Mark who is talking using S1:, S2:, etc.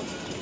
S1: Yep.